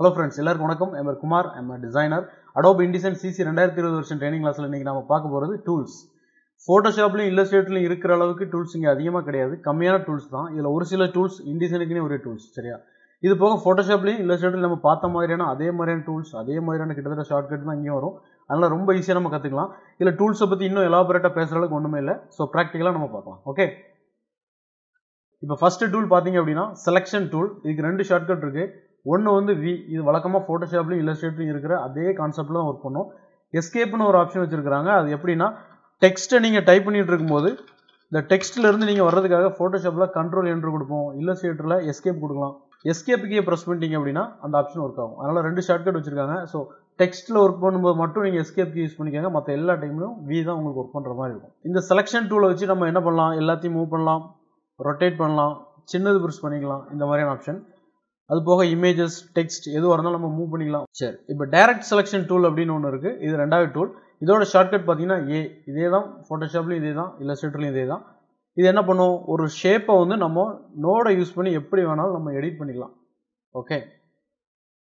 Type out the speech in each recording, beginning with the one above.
Hello friends எல்லாருக்கும் வணக்கம். I'm Kumar I'm designer Adobe InDesign CC ரெண்டாயிரத்தி இருபது வருஷம் ட்ரைனிங் கிளாஸில் இன்றைக்கி நம்ம பார்க்க போகிறது டூல்ஸ் ஃபோட்டோஷாப்லையும் இல்லஸ்ட்ரேட்லையும் இருக்கிற அளவுக்கு டூல்ஸ் இங்கே அதிகமாக கிடையாது. கம்மியான டூல்ஸ் தான். இதில் ஒரு சில டூல்ஸ் இண்டிசனுக்குனே ஒரே டூல்ஸ் சரியா? இது போக ஃபோட்டோஷாப்லையும் இல்லஸ்ட்ரேட்டில் நம்ம பார்த்த மாதிரியான அதே மாதிரியான டூல்ஸ் அதே மாதிரியான கிட்டத்தட்ட ஷார்ட்கட் தான் இங்கேயும் வரும். அதனால் ரொம்ப ஈஸியாக நம்ம கற்றுக்கலாம் இதில் டூல்ஸை பற்றி இன்னும் எலாபரேட்டாக பேசுகிற அளவுக்கு ஒன்றுமே இல்லை. ஸோ ப்ராக்டிக்கலாக நம்ம பார்க்கலாம். ஓகே இப்போ ஃபஸ்ட்டு டூல் பார்த்தீங்க அப்படின்னா செலெக்ஷன் டூல் இதுக்கு ரெண்டு ஷார்ட்கட் இருக்குது ஒன்று வந்து வி இது வழக்கமாக ஃபோட்டோஷாப்லையும் இல்லஸ்ட்ரேட்லையும் இருக்கிற அதே கான்செப்டில் தான் ஒர்க் பண்ணும். எஸ்கேப்னு ஒரு ஆப்ஷன் வச்சுருக்காங்க அது எப்படின்னா டெக்ஸ்ட்டை நீங்கள் டைப் பண்ணிகிட்டு இருக்கும்போது இந்த டெக்ஸ்ட்லேருந்து நீங்கள் வர்றதுக்காக ஃபோட்டோஷாப்பில் கண்ட்ரோல் என்று கொடுப்போம். இல்லஸ்ட்ரேட்டரில் எஸ்கேப் கொடுக்கலாம். எஸ்கேப்புக்கே ப்ரெஸ் பண்ணிட்டீங்க அப்படின்னா அந்த ஆப்ஷன் ஒர்க் ஆகும். அதனால் ரெண்டு ஷார்ட்கட் வச்சுருக்காங்க. ஸோ டெக்ஸ்ட்டில் ஒர்க் பண்ணும்போது மட்டும் நீங்கள் எஸ்கேப் யூஸ் பண்ணிக்கோங்க. மற்ற எல்லா டைம்லையும் வி தான் உங்களுக்கு ஒர்க் பண்ணுற மாதிரி இருக்கும். இந்த செலெக்ஷன் டூலை வச்சு நம்ம என்ன பண்ணலாம்? எல்லாத்தையும் மூவ் பண்ணலாம். ரொட்டேட் பண்ணலாம். சின்னது ப்ரெஸ் பண்ணிக்கலாம். இந்த மாதிரியான ஆப்ஷன் அது போக இமேஜஸ் டெக்ஸ்ட் எதுவாக இருந்தாலும் நம்ம மூவ் பண்ணிக்கலாம். சரி இப்போ டைரக்ட் செலெக்ஷன் டூல் அப்படின்னு ஒன்று இருக்குது இது ரெண்டாவது டூல் இதோட ஷார்ட்கட் பார்த்தீங்கன்னா ஏ இதே தான் ஃபோட்டோஷாப்லையும் இதே தான் இல்லஸ்ட்ரேட்டர்லையும் இதே தான் இது என்ன பண்ணும்? ஒரு ஷேப்பை வந்து நம்ம நோடை யூஸ் பண்ணி எப்படி வேணாலும் நம்ம எடிட் பண்ணிக்கலாம். ஓகே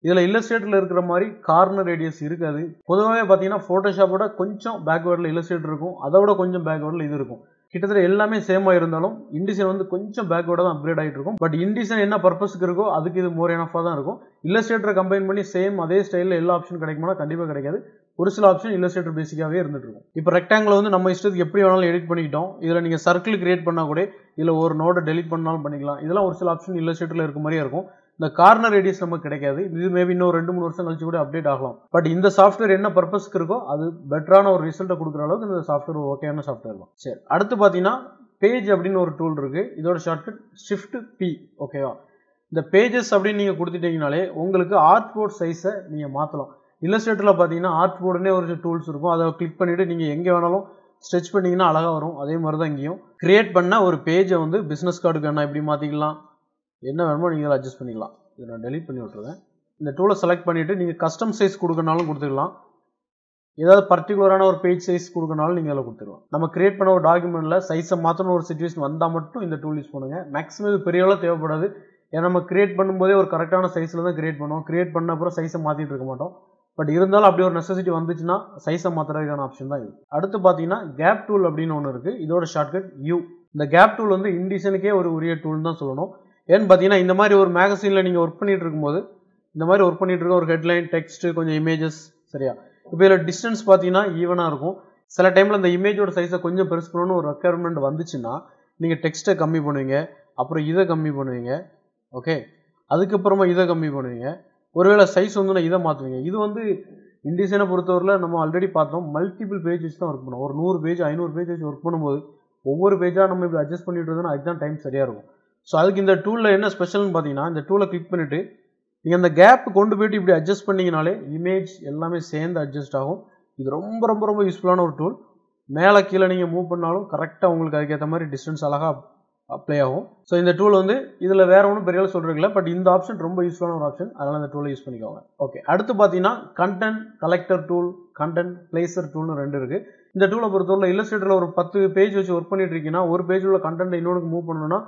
இதில் இல்லஸ்ட்ரேட்டரில் இருக்கிற மாதிரி கார்னர் ரேடியஸ் இருக்காது. பொதுவாகவே பார்த்தீங்கன்னா ஃபோட்டோஷாப்போட கொஞ்சம் பேக்வேர்டில் இல்லஸ்ட்ரேட்டர் இருக்கும். அதை விட கொஞ்சம் பேக்வேர்டில் இது இருக்கும். கிட்டத்தட்ட எல்லாமே சேமாக இருந்தாலும் இண்டிசன் வந்து கொஞ்சம் பேக்வேர்டாக தான் அப்கிரேட் ஆகிட்டு இருக்கும். பட் இண்டிசன் என்ன பர்பஸ்க்கு இருக்கோ அதுக்கு இது மோர் எனஃபாக தான் இருக்கும். இல்லஸ்ட்ரேட்டரை கம்பைன் பண்ணி சேம் அதே ஸ்டைலில் எல்லா ஆப்ஷன் கிடைக்குமானா கண்டிப்பாக கிடைக்காது. ஒரு சில ஆப்ஷன் இல்லஸ்ட்ரேட்டர் பேசிக்காகவே இருந்துட்டு இருக்கும். இப்போ ரெக்டாங்கில் வந்து நம்ம இஷ்டத்துக்கு எப்படி வேணாலும் எடிட் பண்ணிக்கிட்டோம். இதில் நீங்கள் சர்க்கிள் கிரியேட் பண்ணால் கூட இதில் ஒரு நோட்டை டெலிட் பண்ணாலும் பண்ணிக்கலாம். இதெல்லாம் ஒரு சில ஆப்ஷன் இல்லஸ்ட்ரேட்டரில் இருக்க மாதிரியே இருக்கும். இந்த கார்னர் ரேடியஸ் நமக்கு கிடைக்காது. இது மேபி இன்னும் ரெண்டு மூணு வருஷம் கழிச்சு கூட அப்டேட் ஆகலாம். பட் இந்த சாஃப்ட்வேர் என்ன பர்பஸ்க்கு இருக்கோ அது பெட்டரான ஒரு ரிசல்ட்டை கொடுக்குற அளவுக்கு இந்த சாஃப்ட்வேர் ஓகேயான சாஃப்ட்வேர் தான். சரி. அடுத்து பார்த்தீங்கன்னா பேஜ் அப்படின்னு ஒரு டூல் இருக்கு. இதோட ஷார்ட்கட் ஷிஃப்ட் பி ஓகேவா இந்த பேஜஸ் அப்படின்னு நீங்கள் கொடுத்துட்டீங்கனாலே உங்களுக்கு ஆர்ட் போர்ட் சைஸை நீங்கள் மாற்றலாம் இல்லஸ்ட்ரேட்டரில் பார்த்தீங்கன்னா ஆர்ட் போர்டுனே ஒரு டூல்ஸ் இருக்கும். அதை கிளிக் பண்ணிவிட்டு நீங்கள் எங்கே வேணாலும் ஸ்ட்ரெச் பண்ணிங்கன்னா அழகாக வரும். அதே மாதிரி தான் இங்கேயும். கிரியேட் பண்ண ஒரு பேஜை வந்து பிஸ்னஸ் கார்டுக்கு வேணால் எப்படி மாற்றிக்கலாம் என்ன வேணுமோ நீங்கள் அட்ஜஸ்ட் பண்ணிக்கலாம். இதை நான் டெலிட் பண்ணி விட்ருவேன் இந்த டூலை செலக்ட் பண்ணிவிட்டு நீங்கள் கஸ்டம் சைஸ் கொடுக்கனாலும் கொடுத்துக்கலாம். ஏதாவது பர்டிகுலரான ஒரு பேஜ் சைஸ் கொடுக்கணாலும் நீங்கள் அதில் கொடுத்துருலாம் நம்ம கிரியேட் பண்ண ஒரு டாக்குமெண்ட்டில் சைஸை மாற்றணும் ஒரு சுச்சுவேஷன் வந்தால் மட்டும் இந்த டூல் யூஸ் பண்ணுங்கள் மேக்ஸிமம் இது பெரிய அளவு தேவைப்படாது. ஏன்னா நம்ம கிரியேட் பண்ணும்போதே ஒரு கரெக்டான சைஸில் தான் கிரியேட் பண்ணுவோம். கிரியேட் பண்ண அப்புறம் சைஸை மாற்றிட்டு இருக்க மாட்டோம். பட் இருந்தாலும் அப்படி ஒரு நெசசிட்டி வந்துச்சுன்னா சைஸை மாற்றுறதுக்கான ஆப்ஷன் தான் இது. அடுத்து பார்த்தீங்கன்னா கேப் டூல் அப்படின்னு ஒன்று இருக்குது இதோட ஷார்ட்கட் யூ இந்த கேப் டூல் வந்து இண்டிசனுக்கே ஒரு உரிய டூல் தான் சொல்லணும். ஏன்னு பார்த்தீங்கன்னா இந்த மாதிரி ஒரு மேகசினில் நீங்கள் ஒர்க் பண்ணிகிட்டு இருக்கும்போது இந்த மாதிரி ஒர்க் பண்ணிகிட்டு இருக்க ஒரு ஹெட்லைன் டெக்ஸ்ட்டு கொஞ்சம் இமேஜஸ் சரியா? இப்போ இதில் டிஸ்டன்ஸ் பார்த்தீங்கன்னா ஈவனாக இருக்கும். சில டைமில் அந்த இமேஜோட சைஸை கொஞ்சம் பெருசு பண்ணணும்னு ஒரு ரெக்குயர்மெண்ட் வந்துச்சுன்னா நீங்கள் டெக்ஸ்ட்டை கம்மி பண்ணுவீங்க அப்புறம் இதை கம்மி பண்ணுவீங்க ஓகே அதுக்கப்புறமா இதை கம்மி பண்ணுவீங்க. ஒருவேளை சைஸ் வந்து நான் இதை மாற்றுவீங்க இது வந்து இண்டிசைனை பொறுத்தவரையில் நம்ம ஆல்ரெடி பார்த்தோம். மல்டிபிள் பேஜஸ் தான் ஒர்க் பண்ணோம் ஒரு நூறு பேஜ் ஐநூறு பேஜ் வச்சு ஒர்க் பண்ணும்போது ஒவ்வொரு பேஜாக நம்ம இப்படி அட்ஜஸ்ட் பண்ணிட்டு இருந்தோம்னா அதுதான் டைம் சரியாக இருக்கும். ஸோ அதுக்கு இந்த டூலில் என்ன ஸ்பெஷல்னு பார்த்தீங்கன்னா இந்த டூலை கிளிக் பண்ணிவிட்டு நீங்கள் அந்த கேப் கொண்டு போயிட்டு இப்படி அட்ஜஸ்ட் பண்ணிங்கனாலே இமேஜ் எல்லாமே சேர்ந்து அட்ஜஸ்ட் ஆகும். இது ரொம்ப ரொம்ப ரொம்ப யூஸ்ஃபுல்லான ஒரு டூல் மேலே கீழே நீங்கள் மூவ் பண்ணாலும் கரெக்டாக உங்களுக்கு அதுக்கேற்ற மாதிரி டிஸ்டன்ஸ் அழகாக அப்ளை ஆகும். ஸோ இந்த டூல் வந்து இதில் வேறு ஒன்றும் பெரிய சொல்கிறீங்களா பட் இந்த ஆப்ஷன் ரொம்ப யூஸ்ஃபுல்லான ஒரு ஆப்ஷன் அதனால் இந்த டூலை யூஸ் பண்ணிக்கோங்க. ஓகே அடுத்து பார்த்தீங்கன்னா content collector tool content placer டூல்னு ரெண்டு இருக்குது இந்த டூலை பொறுத்தவரை இல்லஸ்ட்ரேட்டரில் ஒரு பத்து பேஜ் வச்சு ஒர்க் பண்ணிட்டு இருக்கீங்கன்னா ஒரு பேஜ் உள்ள கண்டென்ட் இன்னொன்று மூவ் பண்ணணும்னா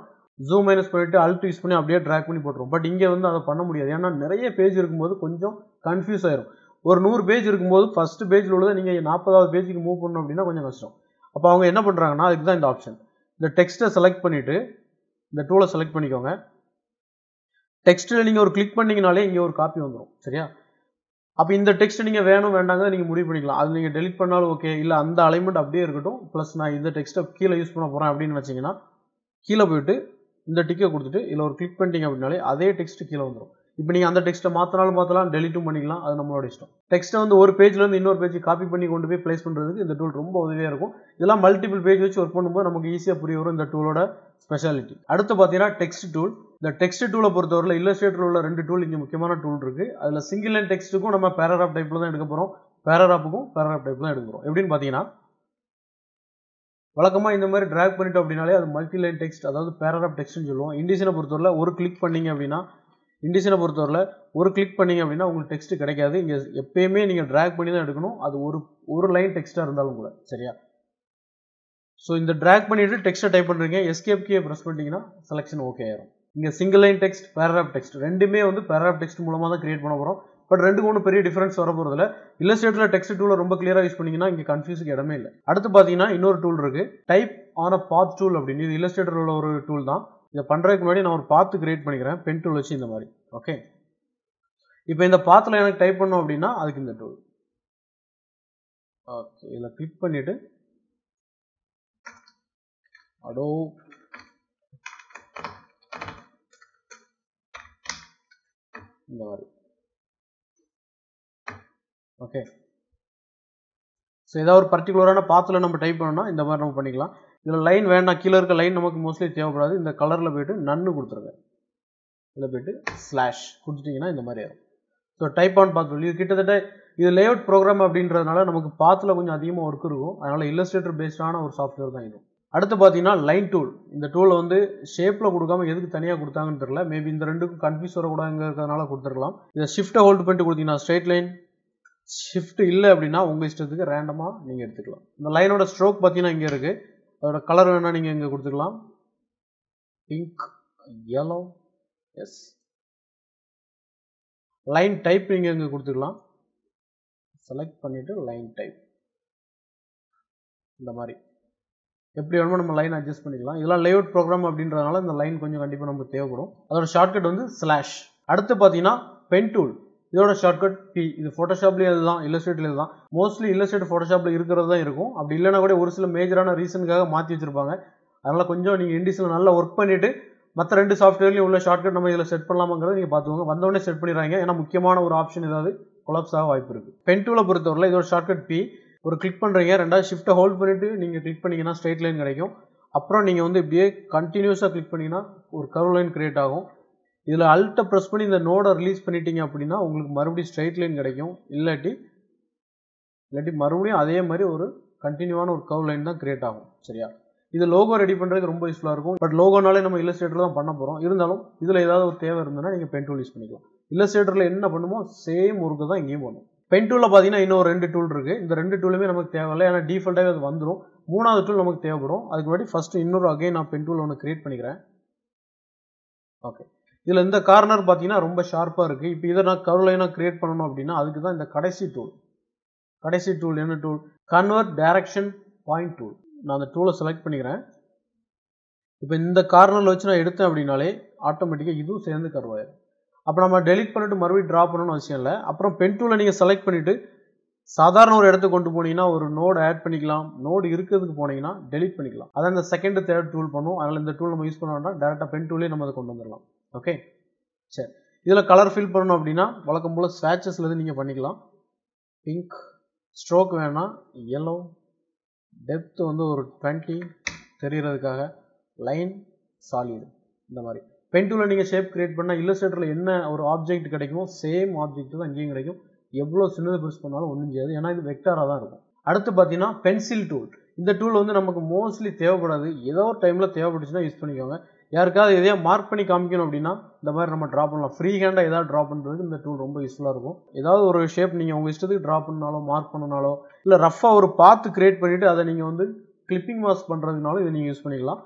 ஜூம் மைனஸ் பண்ணிட்டு அல்ட் யூஸ் பண்ணி அப்படியே ட்ராக் பண்ணி போட்டுரும். பட் இங்கே வந்து அதை பண்ண முடியாது. ஏன்னா நிறைய பேஜ் இருக்கும்போது கொஞ்சம் கன்ஃபியூஸ் ஆயிரும். ஒரு நூறு பேஜ் இருக்கும்போது ஃபர்ஸ்ட் பேஜில் உள்ளதை நீங்கள் நாற்பதாவது பேஜுக்கு மூவ் பண்ணணும் அப்படின்னா கொஞ்சம் கஷ்டம். அப்போ அவங்க என்ன பண்ணுறாங்கன்னா அதுக்கு தான் இந்த ஆப்ஷன் இந்த டெக்ஸ்ட்டை செலக்ட் பண்ணிவிட்டு இந்த டூலை செலக்ட் பண்ணிக்கோங்க. டெக்ஸ்ட்டில் நீங்கள் ஒரு கிளிக் பண்ணிங்கனாலே இங்கே ஒரு காப்பி வந்துடும் சரியா? அப்போ இந்த டெக்ஸ்ட் நீங்கள் வேணும் வேண்டாங்க நீங்கள் முடிவு பண்ணிக்கலாம். அது நீங்கள் டெலிட் பண்ணாலும் ஓகே இல்லை அந்த அலைன்மெண்ட் அப்படியே இருக்கட்டும். ப்ளஸ் நான் இந்த டெக்ஸ்ட்டை கீழே யூஸ் பண்ண போகிறேன் அப்படின்னு வச்சிங்கன்னா கீழே போயிட்டு இந்த டிக்கை கொடுத்துட்டு இதில் ஒரு கிளிக் பண்ணிட்டீங்க அப்படின்னாலே அதே டெக்ஸ்ட் கீழே வந்துடும் இப்போ நீங்கள் அந்த டெக்ஸ்ட்டை மாற்றினாலும் மாற்றலாம் டெலிட்டும் பண்ணிக்கலாம். அது நம்மளோட இஷ்டம். டெக்ஸ்ட்டை வந்து ஒரு பேஜ்லேருந்து இன்னொரு பேஜ் காப்பி பண்ணி கொண்டு போய் ப்ளேஸ் பண்ணுறதுக்கு இந்த டூல் ரொம்ப உதவியாக இருக்கும். இதெல்லாம் மல்டிபிள் பேஜ் வச்சு ஒர்க் பண்ணும்போது நமக்கு ஈஸியாக புரிய வரும் இந்த டூலோட ஸ்பெஷாலிட்டி அடுத்து பார்த்தீங்கன்னா டெக்ஸ்ட் டூல் இந்த டெக்ஸ்ட் டூலை பொறுத்தவரையில் இல்லஸ்ட்ரேட்டர் உள்ள ரெண்டு டூல் இங்கே முக்கியமான டூல் இருக்குது அதில் சிங்கிள் லைன் டெக்ஸ்ட்டுக்கும் நம்ம பேராகிராஃப் டைப்பில் தான் எடுக்க போகிறோம் பேராகிராஃபுக்கும் பேராகிராஃப் டைப் தான் எடுக்கிறோம் எப்படின்னு பார்த்தீங்கன்னா வழக்கமாக இந்த மாதிரி ட்ராக் பண்ணிட்டோம் அப்படின்னாலே அது மல்டி லைன் டெக்ஸ்ட் அதாவது பேராகிராஃப் டெக்ஸ்ட்னு சொல்லுவோம். இண்டிசனை பொறுத்தவரையில் ஒரு கிளிக் பண்ணீங்க அப்படின்னா இண்டிசனை பொறுத்தவரையில் ஒரு கிளிக் பண்ணீங்க அப்படின்னா உங்களுக்கு டெக்ஸ்ட் கிடைக்காது. இங்கே எப்பயுமே நீங்கள் ட்ராக் பண்ணி தான் எடுக்கணும். அது ஒரு ஒரு லைன் டெக்ஸ்ட்டாக இருந்தாலும் கூட சரியா? ஸோ இந்த ட்ராக் பண்ணிவிட்டு டெக்ஸ்ட்டை டைப் பண்ணுறீங்க எஸ்கேப் கீயை ப்ரெஸ் பண்ணிட்டீங்கன்னா செலெக்ஷன் ஓகே ஆயிரும். இங்கே single line text paragraph text ரெண்டுமே வந்து பேராகிராஃப் டெக்ஸ்ட் மூலமாக தான் கிரியேட் பண்ண போகிறோம் பட் ரெண்டுக்கு ஒன்றும் பெரிய டிஃபரன்ஸ் வர போகிறதுல இல்லஸ்ட்ரேட்டரில் டெக்ஸ்ட் டூலை ரொம்ப கிளியராக யூஸ் பண்ணிங்கன்னா இங்கே கன்ஃபியூஸுக்கு இடமே இல்லை. அடுத்து பார்த்தீங்கன்னா இன்னொரு டூல் இருக்குது type on a path tool அப்படின்னு. இது இல்லஸ்டேட்டர் உள்ள ஒரு டூல் தான். இதை பண்ணுறதுக்கு முன்னாடி நான் ஒரு பாத்து கிரியேட் பண்ணிக்கிறேன். பென் டூல் வச்சு இந்த மாதிரி. ஓகே இப்போ இந்த பாத்தில் எனக்கு டைப் பண்ணோம் அப்படின்னா அதுக்கு இந்த டூல் ஓகே இதில் கிளிக் பண்ணிவிட்டு அடோ. இந்த மாதிரி. ஓகே ஸோ ஏதாவது ஒரு பர்டிகுலரான பாத்தில் நம்ம டைப் பண்ணோம்னா இந்த மாதிரி நம்ம பண்ணிக்கலாம். இதில் லைன் வேண்டாம். கீழே இருக்க லைன் நமக்கு மோஸ்ட்லி தேவைப்படாது. இந்த கலரில் போயிட்டு நன்னு கொடுத்துருங்க. இதில் போயிட்டு ஸ்லாஷ் கொடுத்துட்டிங்கன்னா இந்த மாதிரி ஆகும் ஸோ டைப் ஆன் பாத் இது கிட்டத்தட்ட இது லேஅவுட் ப்ரோக்ராம் அப்படின்றதுனால நமக்கு பாத்தில் கொஞ்சம் அதிகமாக ஒர்க் இருக்கும். அதனால் இல்லஸ்ட்ரேட்டர் பேஸ்டான ஒரு சாஃப்ட்வேர் தான் இது. அடுத்து பார்த்தீங்கன்னா லைன் டூல் இந்த டூலை வந்து ஷேப்பில் கொடுக்காம எதுக்கு தனியாக கொடுத்தாங்கன்னு தெரியல. மேபி இந்த ரெண்டுக்கும் கன்ஃபியூஸ் வரக்கூடாதுங்கிறதுனால கொடுத்துருக்கலாம் இதை ஷிஃப்ட்டை ஹோல்ட் பண்ணிட்டு கொடுத்தீங்கன்னா ஸ்ட்ரெயிட் லைன் ஷிஃப்ட் இல்லை அப்படின்னா உங்கள் இஷ்டத்துக்கு ரேண்டமாக நீங்கள் எடுத்துக்கலாம். இந்த லைனோட ஸ்ட்ரோக் பார்த்தீங்கன்னா இங்கே இருக்குது அதோட கலர் வேணால் நீங்கள் இங்கே கொடுத்துக்கலாம். Pink yellow S line type நீங்கள் இங்கே கொடுத்துக்கலாம். செலக்ட் பண்ணிவிட்டு லைன் டைப் இந்த மாதிரி. எப்படி வேணுமோ நம்ம லைன் அட்ஜஸ்ட் பண்ணிக்கலாம். இதெல்லாம் லேஅவுட் ப்ரோக்ராம் அப்படின்றதுனால இந்த லைன் கொஞ்சம் கண்டிப்பாக நமக்கு தேவைப்படும். அதோட ஷார்ட்கட் வந்து ஸ்லாஷ் அடுத்து பார்த்தீங்கன்னா பென் டூல் இதோட ஷார்ட்கட் பி இது ஃபோட்டோஷாப்லேயும் இதுதான் இல்லஸ்ட்ரேட்லேயும் இதுதான். மோஸ்ட்லி இல்லஸ்ட்ரேட் ஃபோட்டோஷாப்பில் இருக்கிறது தான் இருக்கும். அப்படி இல்லைனா கூட ஒரு சில மேஜரான ரீசனுக்காக மாற்றி வச்சிருப்பாங்க. அதனால் கொஞ்சம் நீங்கள் இண்டிஸில் நல்லா ஒர்க் பண்ணிவிட்டு மற்ற ரெண்டு சாஃப்ட்வேர்லையும் உள்ள ஷார்ட்கட் நம்ம இதில் செட் பண்ணலாமாங்கிறத நீங்கள் பார்த்துக்கோங்க. வந்தவொடனே செட் பண்ணிடுறாங்க ஏன்னா முக்கியமான ஒரு ஆப்ஷன் ஏதாவது கொலாப்ஸ் ஆக வாய்ப்பு இருக்குது பென் டூலை பொறுத்தவரையில் இதோட ஷார்ட்கட் பி ஒரு கிளிக் பண்ணுறீங்க ரெண்டாவது ஷிஃப்ட்டை ஹோல்ட் பண்ணிவிட்டு நீங்கள் கிளிக் பண்ணிங்கன்னா ஸ்ட்ரைட் லைன் கிடைக்கும். அப்புறம் நீங்கள் வந்து இப்படியே கண்டினியூஸாக கிளிக் பண்ணிங்கன்னா ஒரு கர்வ் லைன் கிரியேட் ஆகும். இதில் அல்ட்டை ப்ரெஸ் பண்ணி இந்த நோடை ரிலீஸ் பண்ணிட்டீங்க அப்படின்னா உங்களுக்கு மறுபடியும் ஸ்ட்ரைட் லைன் கிடைக்கும். இல்லாட்டி இல்லாட்டி மறுபடியும் அதே மாதிரி ஒரு கண்டினியூவான ஒரு கவ் லைன் தான் கிரியேட் ஆகும். சரியா? இது லோகோ ரெடி பண்ணுறதுக்கு ரொம்ப யூஸ்ஃபுல்லாக இருக்கும். பட் லோகோனாலே நம்ம இல்லஸ்ட்ரேட்டர் தான் பண்ண போகிறோம் இருந்தாலும் இதில் ஏதாவது ஒரு தேவை இருந்ததுன்னா நீங்கள் பென் டூல் யூஸ் பண்ணிக்கலாம். இல்லஸ்ட்ரேட்டரில் என்ன பண்ணுமோ சேம் ஒர்க்கு தான் இங்கேயும் பண்ணும். பென் டூலில் பார்த்தீங்கன்னா இன்னும் ரெண்டு டூல் இருக்குது இந்த ரெண்டு டூலுமே நமக்கு தேவையில்லை. ஏன்னா டிஃபால்ட்டாகவே அது வந்துடும் மூணாவது டூல் நமக்கு தேவைப்படும். அதுக்கு முன்னாடி ஃபஸ்ட்டு இன்னொரு அகைன் நான் பென் டூல் ஒன்று கிரியேட் பண்ணிக்கிறேன். ஓகே இதில் இந்த கார்னர் பார்த்தீங்கன்னா ரொம்ப ஷார்ப்பாக இருக்குது இப்போ இதை நான் கர்வ் லைனாக கிரியேட் பண்ணணும் அப்படின்னா அதுக்கு தான் இந்த கடைசி டூல் கடைசி டூல் என்ன tool convert direction point tool நான் அந்த டூலை செலக்ட் பண்ணிக்கிறேன். இப்போ இந்த கார்னரில் வச்சு நான் எடுத்தேன் அப்படின்னாலே ஆட்டோமேட்டிக்காக இதுவும் சேர்ந்து கருவாயிரும் அப்போ நம்ம டெலிட் பண்ணிவிட்டு மறுபடியும் ட்ரா பண்ணணும்னு அவசியம் இல்லை. அப்புறம் பென் டூலை நீங்கள் செலக்ட் பண்ணிவிட்டு சாதாரண ஒரு இடத்துக்கு கொண்டு போனீங்கன்னா ஒரு நோடு ஆட் பண்ணிக்கலாம். நோடு இருக்கிறதுக்கு போனீங்கன்னா டெலிட் பண்ணிக்கலாம். அதான் இந்த செகண்ட் தேர்ட் டூல் பண்ணும். அதனால் இந்த டூல் நம்ம யூஸ் பண்ண வேண்டாம். டேரெக்டாக பென் டூலே நம்ம அதை கொண்டு வந்துடலாம். ஓகே சரி. இதில் கலர் ஃபில் பண்ணணும் அப்படின்னா வழக்கம் போல் ஸ்வேச்சஸ்லேருந்து நீங்கள் பண்ணிக்கலாம். பிங்க் ஸ்ட்ரோக் வேணாம். எல்லோ டெப்த் வந்து ஒரு டுவெண்ட்டி தெரிகிறதுக்காக லைன் சாலிடு இந்த மாதிரி. பென் டூலில் நீங்கள் ஷேப் கிரியேட் பண்ணால் இல்லஸ்ட்ரேட்டரில் என்ன ஒரு ஆப்ஜெக்ட் கிடைக்குமோ சேம் ஆப்ஜெக்ட் தான் இங்கேயும் கிடைக்கும். எவ்வளோ சின்னது பெருசு பண்ணாலும் ஒன்றும் செய்யாது. ஏன்னா இது வெக்டாராக தான் இருக்கும். அடுத்து பார்த்தீங்கன்னா பென்சில் டூல் இந்த டூல் வந்து நமக்கு மோஸ்ட்லி தேவைப்படாது. ஏதோ ஒரு டைமில் தேவைப்பட்டுச்சுன்னா யூஸ் பண்ணிக்கோங்க. யாருக்காவது எதையா மார்க் பண்ணி காமிக்கணும் அப்படின்னா இந்த மாதிரி நம்ம ட்ரா பண்ணலாம். ஃப்ரீ ஹேண்டாக எதாவது ட்ரா பண்ணுறதுக்கு இந்த டூல் ரொம்ப யூஸ்ஃபுல்லாக இருக்கும். ஏதாவது ஒரு ஷேப் நீங்கள் உங்கள் இஷ்டத்துக்கு ட்ரா பண்ணாலோ மார்க் பண்ணனாலோ இல்லை ரஃபாக ஒரு பாத்து கிரியேட் பண்ணிவிட்டு அதை நீங்கள் வந்து கிளிப்பிங் மாஸ்க் பண்ணுறதுனாலும் இதை நீங்கள் யூஸ் பண்ணிக்கலாம்.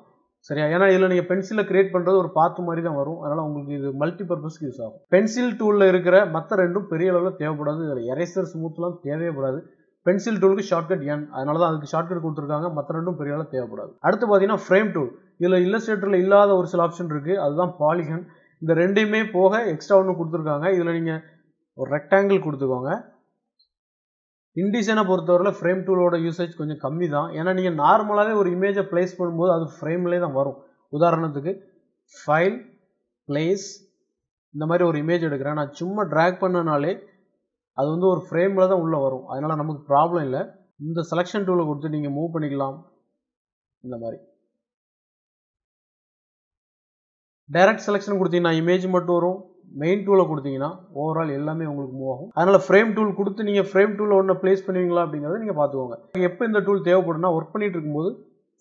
சரியா? ஏன்னா இதில் நீங்கள் பென்சிலில் கிரியேட் பண்ணுறது ஒரு பாத்து மாதிரி தான் வரும். அதனால் உங்களுக்கு இது மல்டி பர்பஸ்க்கு யூஸ் ஆகும் பென்சில் டூலில் இருக்கிற மற்ற ரெண்டும் பெரிய அளவில் தேவைப்படாது. இதில் எரேசர் ஸ்மூத்லாம் தேவைப்படாது பென்சில் டூலுக்கு ஷார்ட்கட் என் அதனால தான் அதுக்கு ஷார்ட்கட் கொடுத்துருக்காங்க. மற்ற ரெண்டும் பெரிய அளவு தேவைப்படாது. அடுத்து பார்த்தீங்கன்னா ஃப்ரேம் டூல் இதில் இல்லஸ்ட்ரேட்டரில் இல்லாத ஒரு சில ஆப்ஷன் இருக்குது அதுதான் பாலிகன் இந்த ரெண்டையுமே போக எக்ஸ்ட்ரா ஒன்று கொடுத்துருக்காங்க. இதில் நீங்கள் ஒரு ரெக்டாங்கிள் கொடுத்துக்கோங்க. இன்டிசைனை பொறுத்தவரையில் ஃப்ரேம் டூலோட யூசேஜ் கொஞ்சம் கம்மி தான் ஏன்னா நீங்கள் நார்மலாகவே ஒரு இமேஜை ப்ளேஸ் பண்ணும்போது அது ஃப்ரேம்லேயே தான் வரும். உதாரணத்துக்கு ஃபைல் ப்ளேஸ் இந்த மாதிரி ஒரு இமேஜ் எடுக்கிறேன். நான் சும்மா ட்ராக் பண்ணனாலே அது வந்து ஒரு ஃப்ரேமில் தான் உள்ளே வரும். அதனால் நமக்கு ப்ராப்ளம் இல்லை. இந்த செலெக்ஷன் டூலை கொடுத்து நீங்கள் மூவ் பண்ணிக்கலாம். இந்த மாதிரி. டைரக்ட் செலெக்ஷன் கொடுத்தீங்கன்னா இமேஜ் மட்டும் வரும். மெயின் டூலை கொடுத்தீங்கன்னா ஓவரால் எல்லாமே உங்களுக்கு மூவ் ஆகும். அதனால் ஃப்ரேம் டூல் கொடுத்து நீங்கள் ஃப்ரேம் டூலில் ஒன்று ப்ளேஸ் பண்ணுவீங்களா அப்படிங்கிறத நீங்கள் பார்த்துக்கோங்க. எப்போ இந்த டூல் தேவைப்படும்னா ஒர்க் பண்ணிட்டு இருக்கும்போது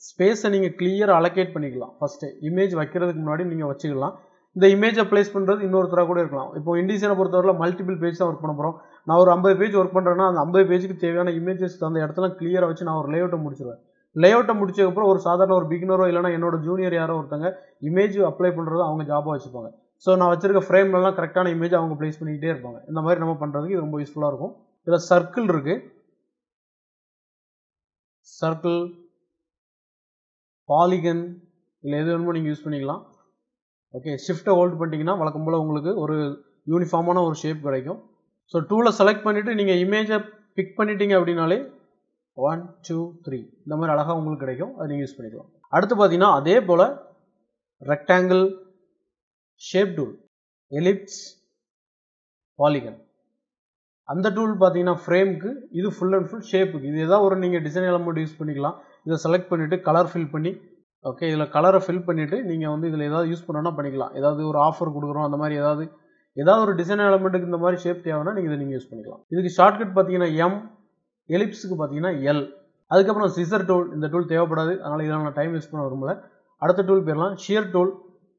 ஸ்பேஸை நீங்கள் கிளியராக அலோகேட் பண்ணிக்கலாம். ஃபஸ்ட்டு இமேஜ் வைக்கிறதுக்கு முன்னாடி நீங்கள் வச்சுக்கலாம். இந்த இமேஜை ப்ளேஸ் பண்ணுறது இன்னொருத்தராக கூட இருக்கலாம். இப்போ இண்டிசனை பொறுத்தவரை மல்டிபிள் பேஜ் தான் ஒர்க் பண்ண போகிறோம் நான் ஒரு ஐம்பது பேஜ் ஒர்க் பண்ணுறேன்னா அந்த ஐம்பது பேஜுக்கு தேவையான இமேஜஸ் அந்த இடத்துல கிளியராக வச்சு நான் ஒரு லேஅவுட்டை முடிச்சிருவேன். லேஅவுட்டை முடிச்சதுக்கப்புறம் ஒரு சாதாரண ஒரு பிகினரோ இல்லைனா என்னோட ஜூனியர் யாரோ ஒருத்தங்க இமேஜ் அப்ளை பண்ணுறது அவங்க ஜாபாக வச்சுப்பாங்க. ஸோ நான் வச்சிருக்க ஃப்ரேம்லலாம் கரெக்டான இமேஜ் அவங்க ப்ளேஸ் பண்ணிக்கிட்டே இருப்பாங்க. இந்த மாதிரி நம்ம பண்ணுறதுக்கு இது ரொம்ப யூஸ்ஃபுல்லாக இருக்கும். இதில் சர்க்கிள் இருக்குது சர்க்கிள் பாலிகன் இல்லை எது வேணுமோ நீங்கள் யூஸ் பண்ணிக்கலாம். ஓகே ஷிஃப்ட்டை ஹோல்ட் பண்ணிட்டீங்கன்னா வழக்கம் போல் உங்களுக்கு ஒரு யூனிஃபார்மான ஒரு ஷேப் கிடைக்கும். ஸோ டூலை செலக்ட் பண்ணிவிட்டு நீங்கள் இமேஜை பிக் பண்ணிட்டீங்க அப்படின்னாலே ஒன் டூ த்ரீ இந்த மாதிரி அழகாக உங்களுக்கு கிடைக்கும். அதை நீங்கள் யூஸ் பண்ணிக்கலாம். அடுத்து பார்த்தீங்கன்னா அதே போல் rectangle shape tool ellipse polygon அந்த டூல் பார்த்தீங்கன்னா ஃப்ரேமுக்கு இது ஃபுல் அண்ட் ஃபுல் ஷேப்புக்கு இது ஏதாவது ஒரு நீங்கள் டிசைன் எலமெண்ட் யூஸ் பண்ணிக்கலாம். இதை செலக்ட் பண்ணிவிட்டு கலர் ஃபில் பண்ணி ஓகே இதில் கலரை ஃபில் பண்ணிவிட்டு நீங்கள் வந்து இதில் ஏதாவது யூஸ் பண்ணோன்னா பண்ணிக்கலாம். ஏதாவது ஒரு ஆஃபர் கொடுக்குறோம் அந்த மாதிரி ஏதாவது ஏதாவது ஒரு டிசைன் எலமெண்ட்டுக்கு இந்த மாதிரி ஷேப் தேவைன்னா நீங்கள் இதை நீங்கள் யூஸ் பண்ணிக்கலாம். இதுக்கு ஷார்ட்கட் பார்த்தீங்கன்னா எம் எலிப்ஸுக்கு பார்த்தீங்கன்னா எல் அதுக்கப்புறம் சிசர் டூல் இந்த டூல் தேவைப்படாது. அதனால் இதெல்லாம் நான் டைம் வேஸ்ட் பண்ண விரும்பல. அடுத்த டூல் போயிடலாம் ஷியர் டூல்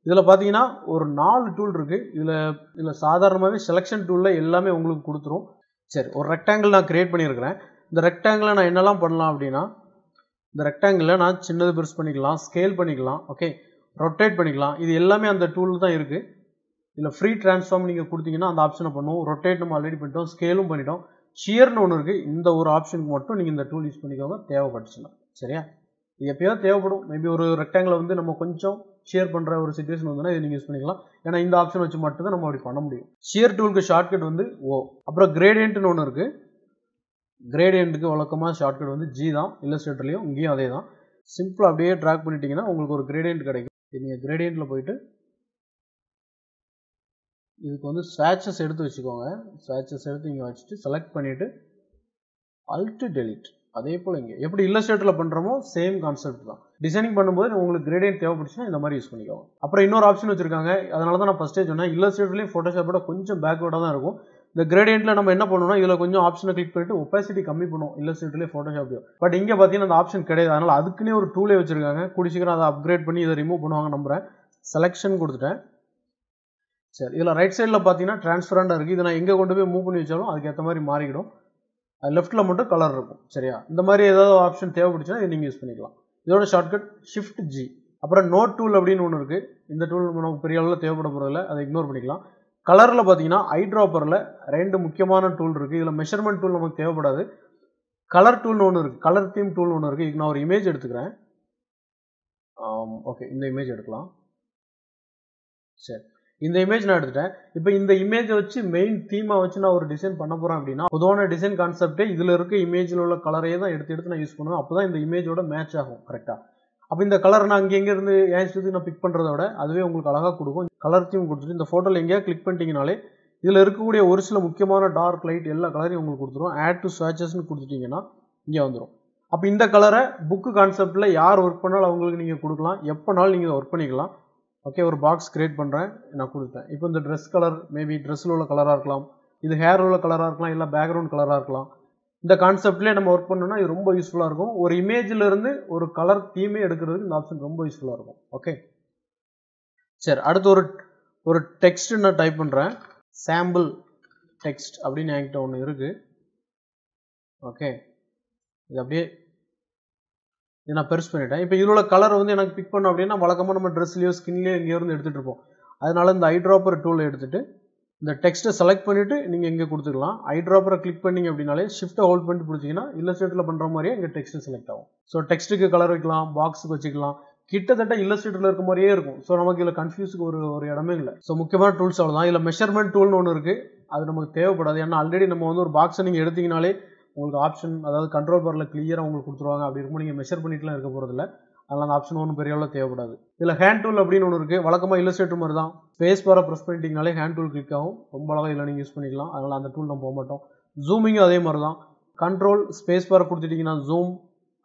இதில் பார்த்தீங்கன்னா ஒரு நாலு டூல் இருக்குது இதில் இதில் சாதாரணமாகவே செலெக்ஷன் டூலில் எல்லாமே உங்களுக்கு கொடுத்துரும். சரி ஒரு ரெக்டாங்கிள் நான் க்ரியேட் பண்ணியிருக்கிறேன். இந்த ரெக்டாங்கிளை நான் என்னெல்லாம் பண்ணலாம் அப்படின்னா இந்த ரெக்டாங்கிளில் நான் சின்னது பெருசு பண்ணிக்கலாம் ஸ்கேல் பண்ணிக்கலாம் ஓகே ரொட்டேட் பண்ணிக்கலாம். இது எல்லாமே அந்த டூல் தான் இருக்குது இதில் ஃப்ரீ ட்ரான்ஸ்ஃபார்ம் நீங்கள் கொடுத்தீங்கன்னா அந்த ஆப்ஷனை பண்ணுவோம். ரொட்டேட் நம்ம ஆல்ரெடி பண்ணிட்டோம் ஸ்கேலும் பண்ணிட்டோம். ஷியர்னு ஒன்று இருக்குது இந்த ஒரு ஆப்ஷனுக்கு மட்டும் நீங்கள் இந்த டூல் யூஸ் பண்ணிக்கோங்க. தேவைப்பட்டுச்சுன்னா. சரியா? இது எப்போயாவது தேவைப்படும். மேபி ஒரு ரெக்டாங்கில் வந்து நம்ம கொஞ்சம் ஷேர் பண்ணுற ஒரு சுச்சுவேஷன் வந்துன்னா இதை நீங்கள் யூஸ் பண்ணிக்கலாம். ஏன்னா இந்த ஆப்ஷன் வச்சு மட்டும் தான் நம்ம அப்படி பண்ண முடியும். ஷியர் டூலுக்கு ஷார்ட்கட் வந்து ஓ அப்புறம் கிரேடியன்ட்னு ஒன்று இருக்குது கிரேடியண்ட்டுக்கு வழக்கமாக ஷார்ட்கட் வந்து ஜி தான். இல்லஸ்ட்ரேட்டர்லேயும் இங்கேயும் அதே தான் சிம்பிளாக அப்படியே ட்ராக் பண்ணிட்டீங்கன்னா உங்களுக்கு ஒரு கிரேடியன்ட் கிடைக்கும். நீங்கள் கிரேடியண்ட்டில் போயிட்டு இதுக்கு வந்து ஸ்வாட்சஸ் எடுத்து வச்சுக்கோங்க. ஸ்வாட்சஸ் எடுத்து இங்கே வச்சுட்டு செலக்ட் பண்ணிவிட்டு அல்ட்டு டெலிட் அதே போல் இங்கே. எப்படி இல்லஸ்ட்ரேட்டரில் பண்ணுறோமோ சேம் கான்செப்ட் தான். டிசைனிங் பண்ணும்போது உங்களுக்கு கிரேடியன்ட் தேவைப்படுச்சுன்னா இந்த மாதிரி யூஸ் பண்ணிக்கோங்க. அப்புறம் இன்னொரு ஆப்ஷன் வச்சிருக்காங்க. அதனால தான் நான் ஃபஸ்ட்டே சொன்னேன். இல்லஸ்ட்ரேட்டர்லேயும் ஃபோட்டோஷாப்போட கொஞ்சம் பேக்வேர்டாக தான் இருக்கும். இந்த கிரேடியண்ட்டில் நம்ம என்ன பண்ணணும்னா இதில் கொஞ்சம் ஆப்ஷனை கிளிக் பண்ணிட்டு ஒப்பாசிட்டி கம்மி பண்ணுவோம் இல்லஸ்ட்ரேட்டர்லேயே ஃபோட்டோஷாப்லையும் பட் இங்கே பார்த்தீங்கன்னா அந்த ஆப்ஷன் கிடையாது. அதனால் அதுக்குன்னே ஒரு டூலே வச்சிருக்காங்க. குடிச்சிக்கிறேன் அதை அப்கிரேட் பண்ணி இதை ரிமூவ் பண்ணுவாங்க நம்புகிறேன் செலெக்ஷன் கொடுத்துட்டேன். சரி இதில் ரைட் சைடில் பார்த்தீங்கன்னா டிரான்ஸ்பரண்டாக இருக்குது இதை நான் எங்கே கொண்டு போய் மூவ் பண்ணி வச்சாலும் அதுக்கேற்ற மாதிரி மாறிக்கிடும். லெஃப்ட்டில் மட்டும் கலர் இருக்கும். சரியா? இந்த மாதிரி ஏதாவது ஆப்ஷன் தேவைப்படுச்சுன்னா இதை நீங்கள் யூஸ் பண்ணிக்கலாம். இதோட ஷார்ட்கட் ஷிஃப்ட் ஜி அப்புறம் நோட் டூல் அப்படின்னு ஒன்று இருக்குது இந்த டூல் நமக்கு பெரிய அளவில் தேவைப்பட போகிறதில்ல அதை இக்னோர் பண்ணிக்கலாம். கலரில் பார்த்தீங்கன்னா ஐ ட்ராப்பரில் ரெண்டு முக்கியமான டூல் இருக்குது இதில் மெஷர்மெண்ட் டூல் நமக்கு தேவைப்படாது. கலர் டூல்னு ஒன்று இருக்குது கலர் தீம் டூல் ஒன்று இருக்குது இதுக்கு நான் ஒரு இமேஜ் எடுத்துக்கிறேன். ஓகே இந்த இமேஜ் எடுக்கலாம். சரி. இந்த இமேஜ் நான் எடுத்துட்டேன். இப்போ இந்த இமேஜை வச்சு மெயின் தீமாக வச்சு நான் ஒரு டிசைன் பண்ண போகிறேன் அப்படின்னா பொதுவான டிசைன் கான்செப்டே இதில் இருக்க இமேஜில் உள்ள கலரையே தான் எடுத்து எடுத்து நான் யூஸ் பண்ணுவேன். அப்போ தான் இந்த இமேஜோட மேட்ச் ஆகும் கரெக்டாக அப்போ இந்த கலர் நான் அங்கே இருந்து ஏன் இஷ்டத்துக்கு நான் பிக் பண்ணுறத விட அதுவே உங்களுக்கு அழகாக கொடுக்கும். கலர் தீம் கொடுத்துட்டு இந்த ஃபோட்டோவில் எங்கேயா கிளிக் பண்ணிட்டீங்கனாலே இதில் இருக்கக்கூடிய ஒரு சில முக்கியமான டார்க் லைட் எல்லா கலரையும் உங்களுக்கு கொடுத்துரும். ஆட் டு ஸ்வாச்சஸ்னு கொடுத்துட்டிங்கன்னா இங்கே வந்துடும் அப்போ இந்த கலரை புக்கு கான்செப்டில் யார் ஒர்க் பண்ணாலும் அவங்களுக்கு நீங்கள் கொடுக்கலாம். எப்போனாலும் நீங்கள் ஒர்க் பண்ணிக்கலாம். ஓகே ஒரு பாக்ஸ் கிரியேட் பண்ணுறேன் நான் கொடுத்தேன். இப்போ இந்த ட்ரெஸ் கலர் மேபி ட்ரெஸ்ஸில் உள்ள கலராக இருக்கலாம். இது ஹேர் உள்ள கலராக இருக்கலாம் இல்லை பேக்ரவுண்ட் கலராக இருக்கலாம். இந்த கான்செப்ட்லேயே நம்ம ஒர்க் பண்ணோம்னா இது ரொம்ப யூஸ்ஃபுல்லாக இருக்கும். ஒரு இமேஜிலிருந்து ஒரு கலர் தீமே எடுக்கிறதுக்கு இந்த ஆப்ஷன் ரொம்ப யூஸ்ஃபுல்லாக இருக்கும். ஓகே சரி அடுத்து ஒரு ஒரு டெக்ஸ்ட் நான் டைப் பண்ணுறேன் சாம்பிள் டெக்ஸ்ட் அப்படின்னு என்கிட்ட ஒன்று இருக்குது ஓகே இது அப்படியே நான் பெருசு பண்ணிட்டேன். இப்போ இதில் கலர் வந்து எனக்கு பிக் பண்ணோம் அப்படின்னா வழக்கமாக நம்ம ட்ரெஸ்லையோ ஸ்கின்லேயோ எங்கேயோ இருந்து எடுத்துகிட்டு இருப்போம். அதனால் இந்த ஐ ட்ராப்பர் டூலை எடுத்துகிட்டு இந்த டெக்ஸ்ட்டை செலக்ட் பண்ணிவிட்டு நீங்கள் இங்கே கொடுத்துக்கலாம். ஐ ட்ராப்பரை கிளிக் பண்ணிங்க அப்படின்னாலே ஷிஃப்ட்டை ஹோல்ட் பண்ணிட்டு பிடிச்சிங்கன்னா இல்லஸ்ட்ரேட்டில் பண்ணுற மாதிரியே இங்கே டெக்ஸ்ட்டு செலக்ட் ஆகும். ஸோ டெக்ஸ்ட்டுக்கு கலர் வைக்கலாம் பாக்ஸுக்கு வச்சுக்கலாம். கிட்டத்தட்ட இல்லஸ்ட்ரேட்டரில் இருக்க மாதிரியே இருக்கும். ஸோ நமக்கு இதில் கன்ஃபியூஸுக்கு ஒரு ஒரு இடமே இல்லை. ஸோ முக்கியமான டூல்ஸ் அவ்வளோதான் இதில் மெஷர்மெண்ட் டூல்னு ஒன்று இருக்குது அது நமக்கு தேவைப்படாது. ஏன்னா ஆல்ரெடி நம்ம வந்து ஒரு பாக்ஸை நீங்கள் எடுத்தீங்கனாலே உங்களுக்கு ஆப்ஷன் அதாவது கண்ட்ரோல் பாரில் கிளியராக உங்களுக்கு கொடுத்துருவாங்க. அப்படி இருக்கும் நீங்கள் மெஷர் பண்ணிட்டுலாம் இருக்க போகிறதில்ல அதனால் அந்த ஆப்ஷன் ஒன்றும் பெரிய அளவில் தேவைப்படாது. இதில் ஹேண்ட் டூல் அப்படின்னு ஒன்று இருக்குது வழக்கமாக இல்லஸ்ட்ரேட்டர் மாதிரி தான். ஸ்பேஸ் பாரை ப்ரெஸ் பண்ணிட்டீங்கனாலே ஹேண்ட் டூல் கிளிக் ஆகும். ரொம்ப அழகாக இதில் நீங்கள் யூஸ் பண்ணிக்கலாம். அதனால் அந்த டூல் நம்ம போக மாட்டோம் ஜூமிங்கும் அதே மாதிரி தான். கண்ட்ரோல் ஸ்பேஸ் பாரை கொடுத்துட்டிங்கன்னா ஜூம்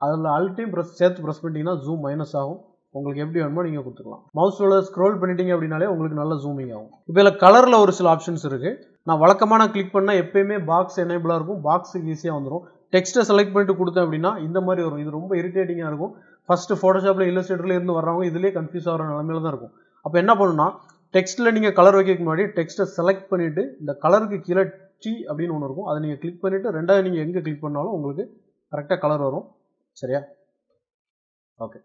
அதில் அல்ட்டையும் ப்ரெஸ் சேர்த்து ப்ரெஸ் பண்ணிட்டீங்கன்னா ஜூம் மைனஸ் ஆகும். உங்களுக்கு எப்படி வேணுமோ நீங்கள் கொடுத்துக்கலாம். மவுஸோட ஸ்க்ரோல் பண்ணிட்டீங்க அப்படின்னாலே உங்களுக்கு நல்ல ஜூமிங் ஆகும். இப்போ இதில் கலரில் ஒரு சில ஆப்ஷன்ஸ் இருக்குது நான் வழக்கமாக நான் கிளிக் பண்ணால் எப்பயுமே பாக்ஸ் எனேபிளாக இருக்கும். பாக்ஸுக்கு ஈஸியாக வந்துடும் டெக்ஸ்ட்டை செலக்ட் பண்ணிட்டு கொடுத்தேன் அப்படின்னா இந்த மாதிரி வரும். இது ரொம்ப இரிட்டேட்டிங்காக இருக்கும். ஃபஸ்ட்டு ஃபோட்டோஷாப்பில் இல்லஸ்ட்ரேட்டரில் இருந்து வர்றவங்க இதிலே கன்ஃபியூஸ் ஆகிற நிலமையில தான் இருக்கும். அப்போ என்ன பண்ணணும்னா டெக்ஸ்ட்டில் நீங்கள் கலர் வைக்க முன்னாடி டெக்ஸ்ட்டை செலக்ட் பண்ணிவிட்டு இந்த கலருக்கு கீழே டி அப்படின்னு ஒன்று இருக்கும். அதை நீங்கள் கிளிக் பண்ணிவிட்டு ரெண்டாவது நீங்கள் எங்கே கிளிக் பண்ணாலும் உங்களுக்கு கரெக்டாக கலர் வரும். சரியா? ஓகே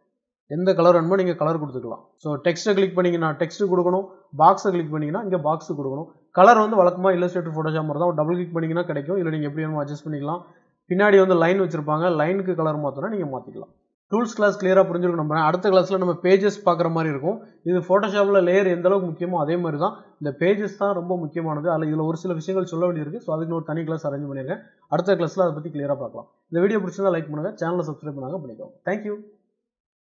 எந்த கலர் வேணுமோ நீங்கள் கலர் கொடுத்துக்கலாம். ஸோ டெக்ஸ்ட்டை கிளிக் பண்ணிங்கன்னா டெக்ஸ்ட்டு கொடுக்கணும். பாக்ஸை கிளிக் பண்ணிங்கன்னா இங்கே பாக்ஸு கொடுக்கணும். கலர் வந்து வழக்கமாக இல்லஸ்ட்ரேட்டர் ஃபோட்டோஷாப் மாதிரி தான் டபுள் கிளிக் பண்ணிங்கன்னா கிடைக்கும். இல்லை நீங்கள் எப்படி வேணுமோ அட்ஜஸ்ட் பண்ணிக்கலாம். பின்னாடி வந்து லைன் வச்சிருப்பாங்க. லைனுக்கு கலர் மாற்றினா நீங்கள் மாற்றிக்கலாம் டூல்ஸ் கிளாஸ் கிளியராக புரிஞ்சிருக்கும் நம்ம. அடுத்த கிளாஸில் நம்ம பேஜஸ் பார்க்குற மாதிரி இருக்கும். இது ஃபோட்டோஷாப்பில் லேயர் எந்த அளவுக்கு முக்கியமோ அதே மாதிரி தான் இந்த பேஜஸ் தான் ரொம்ப முக்கியமானது. அதில் இதில் ஒரு சில விஷயங்கள் சொல்ல வேண்டியிருக்கு. ஸோ அதுக்கு ஒரு தனி கிளாஸ் அரேஞ்ச் பண்ணியிருக்கேன் அடுத்த கிளாஸில் அதை பற்றி கிளியராக பார்க்கலாம். இந்த வீடியோ பிடிச்சிருந்தா லைக் பண்ணுங்கள் சேனலை சப்ஸ்கிரைப் பண்ணாங்க பண்ணிக்கோங்க. தேங்க்யூ